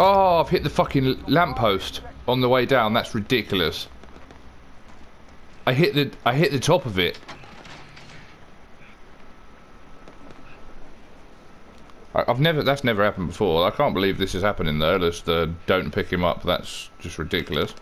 Oh, I've hit the fucking lamppost on the way down. That's ridiculous. I hit the I hit the top of it. I've never that's never happened before. I can't believe this is happening though. Just uh, don't pick him up. That's just ridiculous.